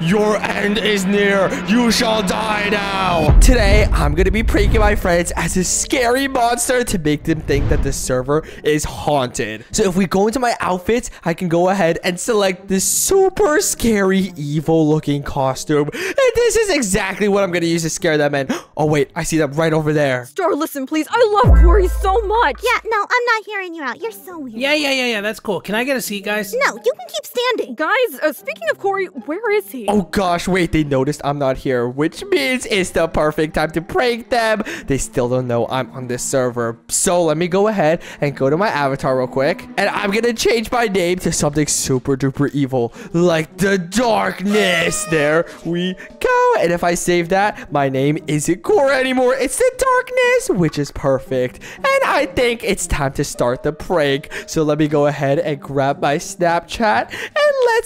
your end is near. You shall die now. Today, I'm gonna be pranking my friends as a scary monster to make them think that the server is haunted. So if we go into my outfits, I can go ahead and select this super scary, evil looking costume. And this is exactly what I'm gonna use to scare them in. Oh wait, I see them right over there. Star, listen, please. I love Kory so much. Yeah, no, I'm not hearing you out. You're so weird. Yeah, yeah, yeah, yeah. That's cool. Can I get a seat, guys? No, you can keep standing. Guys, uh, speaking of Kory, where is he? Oh gosh, wait, they noticed I'm not here, which means it's the perfect time to prank them. They still don't know I'm on this server. So let me go ahead and go to my avatar real quick. And I'm gonna change my name to something super duper evil, like the darkness. There we go. And if I save that, my name isn't Kory anymore. It's the darkness, which is perfect. And I think it's time to start the prank. So let me go ahead and grab my Snapchat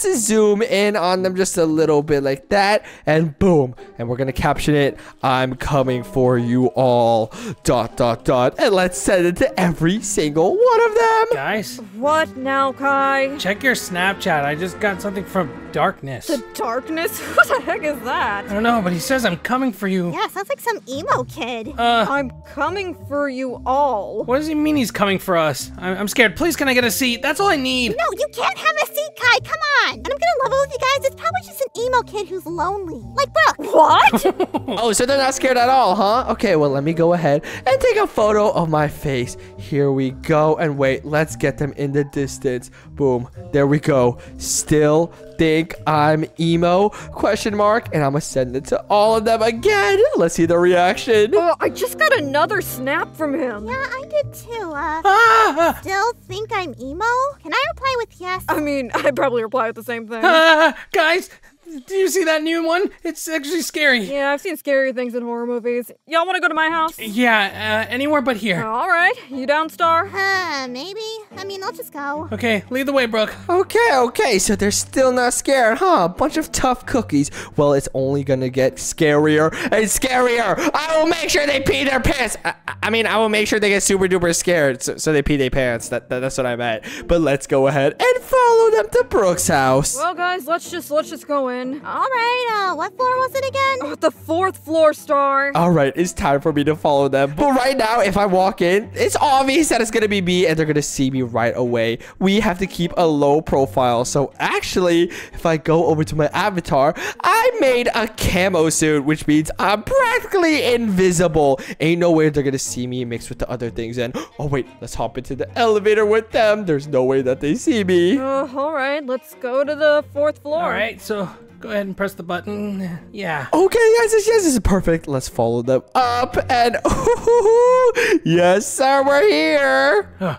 let's zoom in on them just a little bit like that. And boom. And we're going to caption it. I'm coming for you all. Dot, dot, dot. And let's send it to every single one of them. Guys, What now, Kai? check your Snapchat. I just got something from Darkness. The darkness? Who the heck is that? I don't know, but he says I'm coming for you. Yeah, sounds like some emo kid. Uh, I'm coming for you all. what does he mean he's coming for us? I- I'm scared. Please, can I get a seat? That's all I need. No, you can't have a seat, Kai. Come on. And I'm gonna level with you guys. It's probably just an emo kid who's lonely, like Brooke. What? Oh, so they're not scared at all, huh? Okay, well, let me go ahead and take a photo of my face. Here we go. And wait, let's get them in the distance. Boom. There we go. Still think I'm emo? Question mark. And I'm gonna send it to all of them again. Let's see the reaction. oh, I just got another snap from him. Yeah, I did too. Uh, Ah, still think I'm emo? Can I reply with yes? I mean, I'd probably reply with the same thing. ah, guys, do you see that new one? It's actually scary. yeah, I've seen scarier things in horror movies. Y'all want to go to my house? Yeah, uh, anywhere but here. All right, you down, Star? Uh, maybe. I mean, let's just go. Okay, lead the way, Brooke. Okay, okay, so they're still not scared, huh? A bunch of tough cookies. Well, it's only gonna get scarier and scarier. I will make sure they pee their pants. I, I mean, I will make sure they get super duper scared, so, so they pee their pants. That, that that's what I meant. But let's go ahead and follow them to Brooke's house. Well, guys, let's just let's just go in. All right, uh, what floor was it again? Oh, the fourth floor, Star. All right, it's time for me to follow them. But right now, if I walk in, it's obvious that it's gonna be me, and they're gonna see me right away. We have to keep a low profile. So actually, if I go over to my avatar, I made a camo suit, which means I'm practically invisible. Ain't no way they're gonna see me mixed with the other things. And oh wait, let's hop into the elevator with them. There's no way that they see me. Uh, all right, let's go to the fourth floor. All right, so go ahead and press the button. Yeah. Okay, yes, yes, yes, this is perfect. Let's follow them up and yes, sir, we're here. Oh,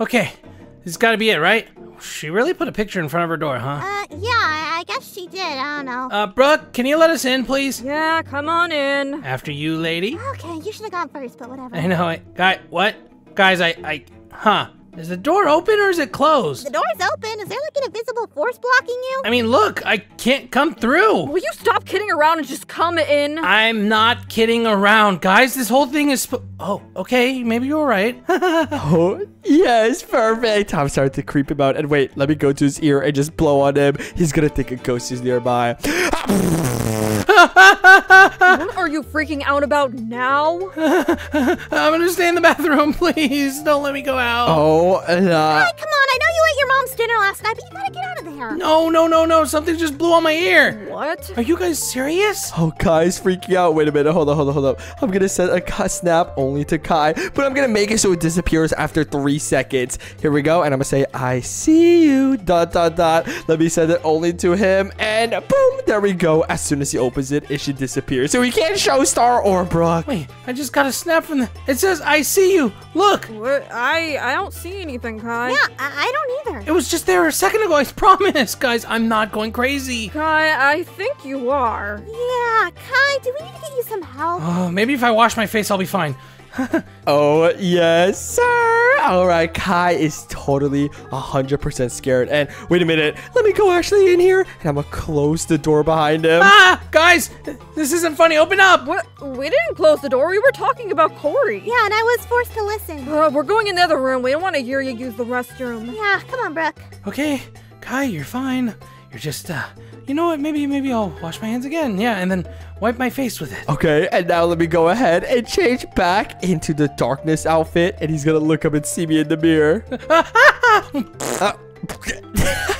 okay, this has got to be it, right? She really put a picture in front of her door, huh? Uh, yeah, I, I guess she did. I don't know. Uh, Brooke, can you let us in, please? Yeah, come on in. After you, lady. Okay, you should have gone first, but whatever. I know. I, guy, what? Guys, I, I, huh? Is the door open or is it closed? The door's open. Is there like an invisible force blocking you? I mean, look, I can't come through. Will you stop kidding around and just come in? I'm not kidding around, guys. This whole thing is. Oh, okay. Maybe you're right. Oh, yes, perfect. I'm starting to creep him out. And wait, let me go to his ear and just blow on him. He's gonna think a ghost is nearby. what are you freaking out about now? I'm gonna stay in the bathroom, please. Don't let me go out. Oh, uh, Hey, come on. I know you ate your mom's dinner last night, but you gotta get out of there. No, no, no, no. Something just blew on my ear. What? Are you guys serious? oh, Kai's freaking out. Wait a minute. Hold on, hold on, hold on. I'm gonna send a Kai snap only to Kai, but I'm gonna make it so it disappears after three seconds. Here we go, and I'm gonna say, "I see you." Dot dot dot. Let me send it only to him, and boom, there we go. As soon as he opens it, it should disappear. So we can't show Star or Brooke. Wait, I just got a snap from the. It says, I see you. Look. What? I I don't see anything, Kai. Yeah, I, I don't either. It was just there a second ago. I promise, guys. I'm not going crazy. Kai, I think you are. Yeah, Kai, do we need to get you some help? Oh, maybe if I wash my face, I'll be fine. Oh, yes, sir. All right, Kai is totally 100% scared. And wait a minute, let me go actually in here, and I'm gonna close the door behind him. Ah, guys, this isn't funny. Open up. What? We didn't close the door. We were talking about Kory. Yeah, and I was forced to listen. Uh, we're going in the other room. We don't want to hear you use the restroom. Yeah, come on, Brooke. Okay, Kai, you're fine. You're just, uh, you know what? Maybe, maybe I'll wash my hands again. Yeah, and then wipe my face with it. Okay, and now let me go ahead and change back into the darkness outfit, and he's gonna look up and see me in the mirror. Uh,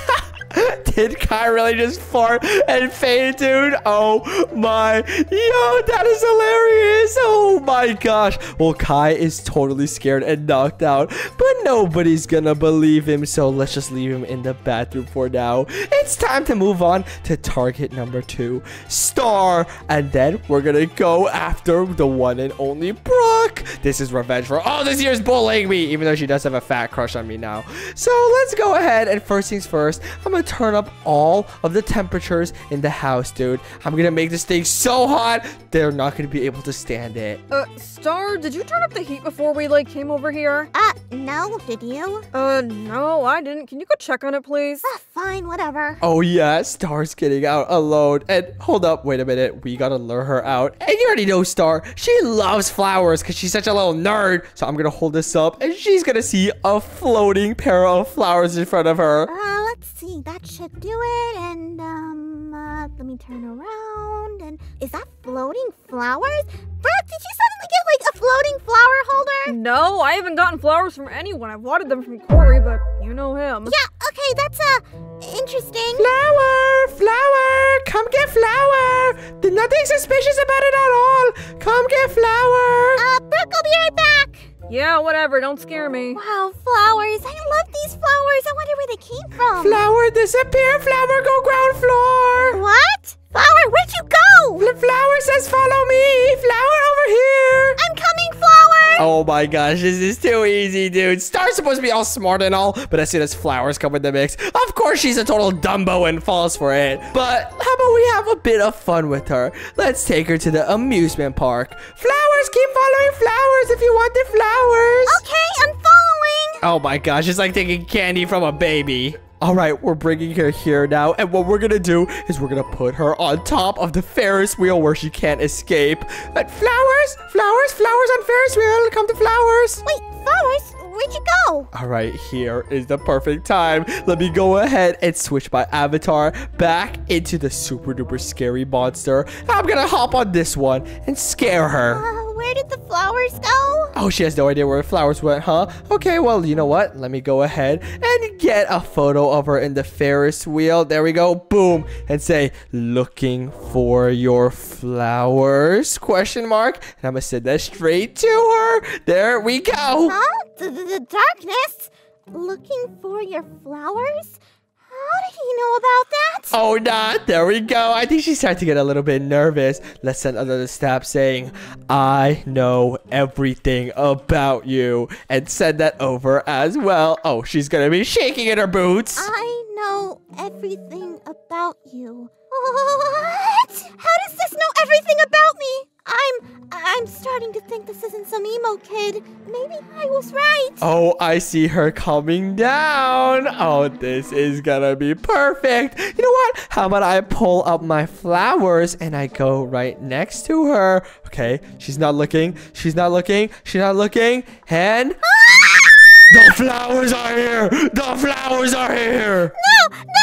Did Kai really just fart and faint, dude? Oh my, yo, that is hilarious. Oh my gosh. Well, Kai is totally scared and knocked out, but nobody's gonna believe him, so let's just leave him in the bathroom for now. It's time to move on to target number two, Star, and then we're gonna go after the one and only Brooke. This is revenge for all this year's bullying me, even though she does have a fat crush on me now. So let's go ahead and first things first, I'm gonna turn up all of the temperatures in the house, dude. I'm gonna make this thing so hot, they're not gonna be able to stand it. Uh, Star, did you turn up the heat before we, like, came over here? Uh, no, did you? Uh, no, I didn't. Can you go check on it, please? Ah, fine, whatever. Oh yeah, Star's getting out alone. And hold up, wait a minute. We gotta lure her out. And you already know Star. She loves flowers because she's such a little nerd. So I'm gonna hold this up and she's gonna see a floating pair of flowers in front of her. Uh, let's see. That should do it. And, um, uh, let me turn around. And is that floating flowers? Brooke, did you suddenly get, like, a floating flower holder? No, I haven't gotten flowers from anyone. I've wanted them from Kory, but you know him. Yeah, okay, that's, uh, interesting. Flower, flower, come get flower. There's nothing suspicious about it at all. Come get flower. Uh, Brooke, I'll be right back. Yeah, whatever. Don't scare me. Wow, flowers. I love these flowers. I wonder where they came from. Flower disappear. Flower go ground floor. what? Flower, where'd you go? The flower says follow me. Flower over here. I'm coming, Flower. Oh my gosh, this is too easy, dude. Star's supposed to be all smart and all, but as soon as flowers come in the mix, of course she's a total Dumbo and falls for it. But how about we have a bit of fun with her? Let's take her to the amusement park. Flowers, keep following flowers if you want the flowers. Okay, I'm following. Oh my gosh, it's like taking candy from a baby. All right, we're bringing her here now, and what we're gonna do is we're gonna put her on top of the Ferris wheel where she can't escape. But flowers, flowers, flowers on Ferris wheel, come to flowers. Wait, Flowers, where'd you go? All right, here is the perfect time. Let me go ahead and switch my avatar back into the super duper scary monster. I'm gonna hop on this one and scare her. Uh, Where did the flowers go? Oh, she has no idea where the flowers went, huh? Okay, well, you know what? Let me go ahead and get a photo of her in the Ferris wheel. There we go. Boom. And say, looking for your flowers? Question mark. And I'm going to send that straight to her. There we go. Huh? The, the, the darkness? Looking for your flowers? He know about that? Oh, not. There we go. I think she's starting to get a little bit nervous. Let's send another stab saying, I know everything about you. And send that over as well. Oh, she's going to be shaking in her boots. I know everything about you. What? How does this know everything about me? I'm I'm starting to think this isn't some emo kid. Maybe I was right. Oh, I see her coming down. Oh, this is gonna be perfect. You know what? How about I pull up my flowers and I go right next to her? Okay, she's not looking. She's not looking. She's not looking. And the flowers are here. The flowers are here. No, no,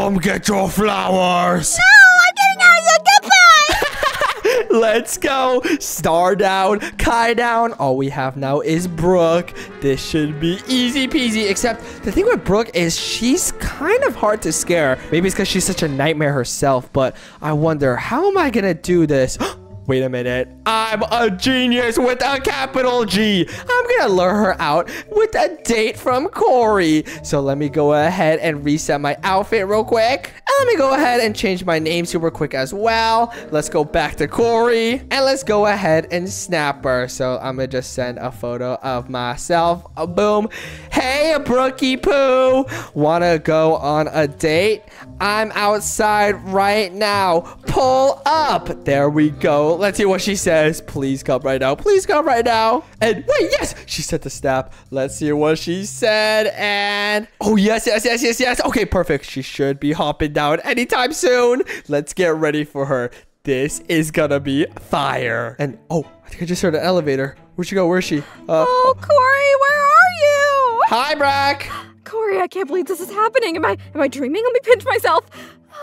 Come get your flowers. No, I'm getting out of here. Goodbye. Let's go. Star down, Kai down. All we have now is Brooke. This should be easy peasy, except the thing with Brooke is she's kind of hard to scare. Maybe it's because she's such a nightmare herself, but I wonder, how am I going to do this? Wait a minute. I'm a genius with a capital G. I'm to lure her out with a date from Corey. So let me go ahead and reset my outfit real quick. Let me go ahead and change my name super quick as well. Let's go back to Kory. And let's go ahead and snap her. So I'm going to just send a photo of myself. Uh, boom. Hey, Brookie Poo. Want to go on a date? I'm outside right now. Pull up. There we go. Let's see what she says. Please come right now. Please come right now. And wait, yes, she said the snap. Let's see what she said. And oh, yes, yes, yes, yes, yes. Okay, perfect. She should be hopping down anytime soon. Let's get ready for her. This is gonna be fire. And oh, I think I just heard an elevator. Where'd she go? Where is she? Uh, Oh, Kory, where are you? Hi, Brack. Kory, I can't believe this is happening. Am I am I dreaming? Let me pinch myself.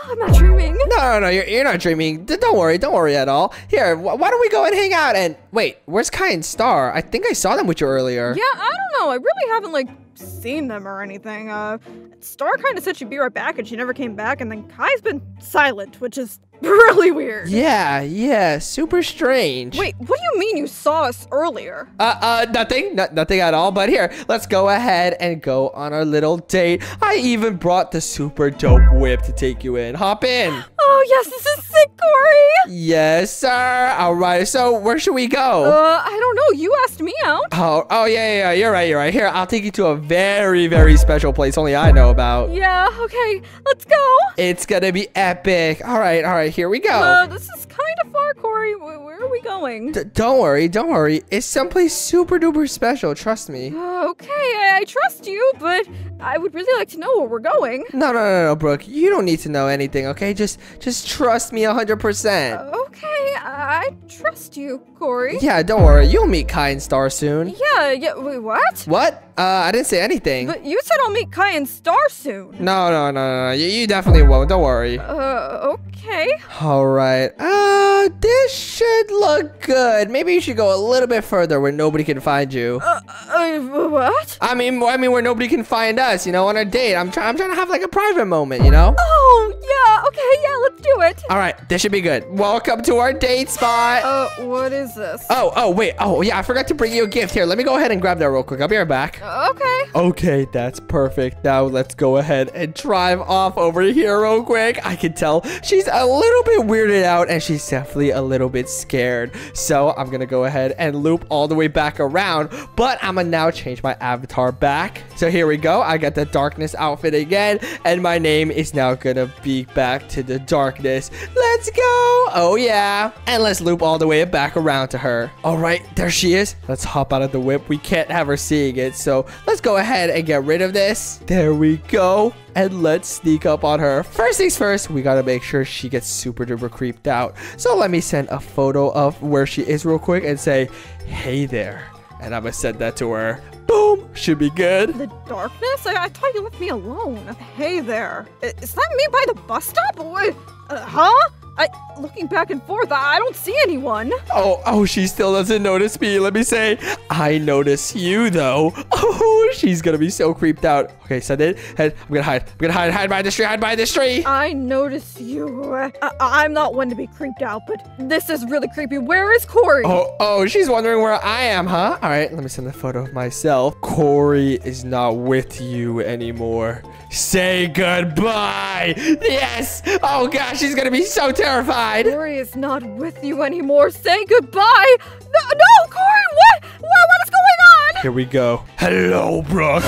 I'm not dreaming. No, no, no, you're, you're not dreaming. Don't worry, don't worry at all. Here, wh- why don't we go and hang out? And wait, where's Kai and Star? I think I saw them with you earlier. Yeah, I don't know. I really haven't like seen them or anything. Uh, Star kind of said she'd be right back, and she never came back. And then Kai's been silent, which is really weird. Yeah, yeah, super strange. Wait, what do you mean you saw us earlier? Uh, uh, nothing, no, nothing at all. But here, let's go ahead and go on our little date. I even brought the super dope whip to take you in. Hop in. Oh yes, this is sick, Kory. yes, sir. All right. So where should we go? Uh, I don't know. You asked me out. Oh, oh yeah, yeah, yeah, you're right, you're right. Here, I'll take you to a very, very special place only I know about. Yeah. Okay. Let's go. It's gonna be epic. All right, all right, here we go. Uh, this is of far, Kory. Where, where are we going? D- don't worry, don't worry. It's someplace super duper special. Trust me. Okay, I, I trust you, but I would really like to know where we're going. No, no, no, no, Brooke. You don't need to know anything, okay? Just, just trust me hundred percent. Okay, I, I trust you, Kory. Yeah, don't worry. You'll meet Kai and Star soon. Yeah, yeah, wait, what? What? Uh, I didn't say anything. But you said I'll meet Kai and Star soon. No, no, no, no, no. You, you definitely won't. Don't worry. Uh, okay. All right. Uh, this should look good. Maybe you should go a little bit further where nobody can find you. Uh, uh, what? I mean, I mean, where nobody can find us. You know, on a date. I'm trying. I'm trying to have like a private moment. You know. Oh, yeah, okay, yeah, let's do it. All right. This should be good. Welcome to our date spot. Uh, what is this? Oh, oh, wait. Oh, yeah. I forgot to bring you a gift. Here, let me go ahead and grab that real quick. I'll be right back. Okay. Okay, that's perfect. Now let's go ahead and drive off over here real quick. I can tell she's a little bit weirded out and she's definitely a little bit scared. So I'm gonna go ahead and loop all the way back around, but I'm gonna now change my avatar back. So here we go. I got the darkness outfit again, and my name is now gonna be back to the darkness. Let's go. Oh yeah. And let's loop all the way back around to her. All right, there she is. Let's hop out of the whip. We can't have her seeing it, so let's go ahead and get rid of this. There we go. And let's sneak up on her. First things first, we gotta make sure she gets super duper creeped out. So let me send a photo of where she is real quick and say, hey there. And I'm gonna send that to her. Boom! Should be good. The darkness? I, I thought you left me alone. Hey there. Is that me by the bus stop? Wait, uh, huh? I, looking back and forth, I don't see anyone. Oh, oh, she still doesn't notice me. Let me say, I notice you though. Oh, she's gonna be so creeped out. Okay, send it. Head. I'm gonna hide. I'm gonna hide. Hide by this tree. Hide by this tree. I notice you. I, I'm not one to be creeped out, but this is really creepy. Where is Kory? Oh, oh, she's wondering where I am, huh? All right, let me send a photo of myself. Kory is not with you anymore. Say goodbye. Yes. Oh gosh, she's gonna be so terrified. Kory is not with you anymore. Say goodbye. No, no, Kory, what? What, what is going on? Here we go. Hello, Brooke.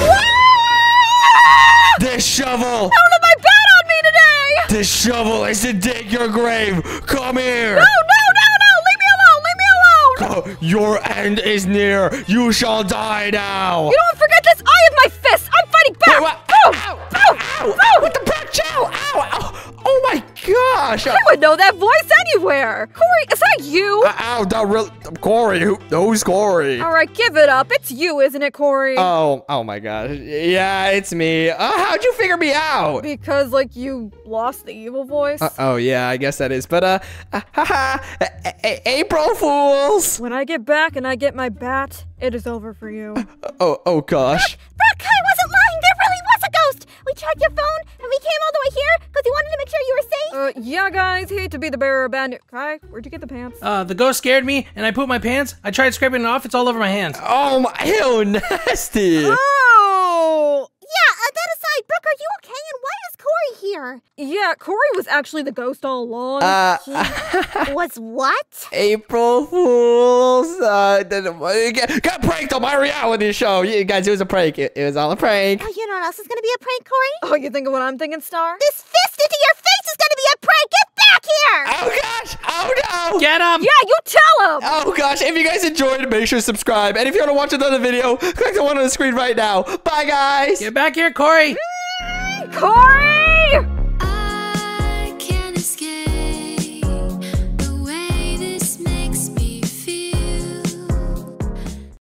This shovel. Don't let my bat on me today. This shovel is to dig your grave. Come here. No, no, no, no. Leave me alone. Leave me alone. Oh, your end is near. You shall die now. You don't forget this. I have my fist. I'm fighting back. Wait, what? Oh. Ow, ow. What the fuck? Chill. Ow, ow. Oh my gosh. I would know that voice anywhere. Kory, is that you? Ow, that real Kory. Who, who's Kory? All right, give it up. It's you, isn't it, Kory? Oh, oh my gosh. Yeah, it's me. Uh, how'd you figure me out? because like you lost the evil voice. Uh, oh yeah, I guess that is. But uh, uh haha, A- A- April Fools. when I get back and I get my bat, it is over for you. Oh, oh gosh. Brooke, Kai wasn't lying. There really was a ghost. Guys, hate to be the bearer of bad news. Kai, where'd you get the pants? Uh, the ghost scared me, and I pooped my pants. I tried scraping it off. It's all over my hands. Oh my, ew, nasty. Oh! Yeah, uh, that aside, Brooke, are you okay? And why is Kory here? Yeah, Kory was actually the ghost all along. Uh, Was what? April Fools. Uh, did- got, got pranked on my reality show. You guys, it was a prank. It, it was all a prank. Oh, you know what else is gonna be a prank, Kory? oh, you think of what I'm thinking, Star? This fist into your face is gonna be a prank. Get back here! Oh gosh. Oh no. Get him! Yeah, you tell him! Oh gosh, if you guys enjoyed, make sure to subscribe. And if you want to watch another video, click the one on the screen right now. Bye guys! Get back here, Kory! Kory!